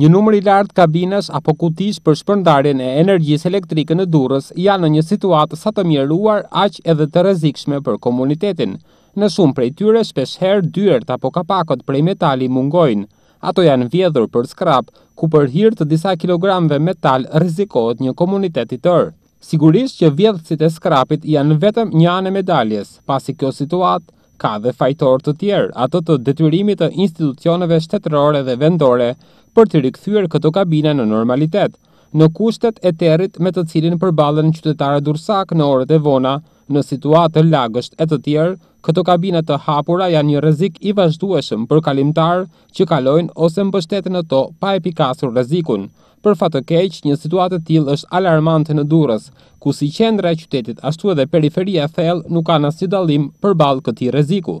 Një numër i lartë kabinash apo kutish për shpërndarjen e energjisë elektrike në Durrës janë në një situatë sa të mjeruar, aq edhe të rrezikshme për komunitetin. Në shumë prej tyre shpeshherë dyert apo kapakët prej metali mungojnë. Ato janë vjedhur për skrap, ku për hir të disa kilogramëve metal rrezikohet një komunitet i tërë. Sigurisht që vjedhësit e skrapit janë vetëm një anë e medaljes, pasi kjo situatë, Ka dhe fajtorë të tjerë, atë të detyrimit të institucioneve shtetërore dhe vendore për t'i rikthyer këto kabina në normalitet, në kushtet e territ me të cilin përballen qytetarët durrsakë në orët e vona, në situatë të lagësht e të tjerë, këto kabina të hapura janë një rrezik i vazhdueshëm për kalimtarë që kalojnë ose mbështeten në to pa e pikasur rrezikun, Për fat të keq, një situatë e tillë është alarmante në Durrës, ku si qendra e qytetit ashtu edhe periferia e thellë nuk kanë asnjë dallim përballë këtij rreziku.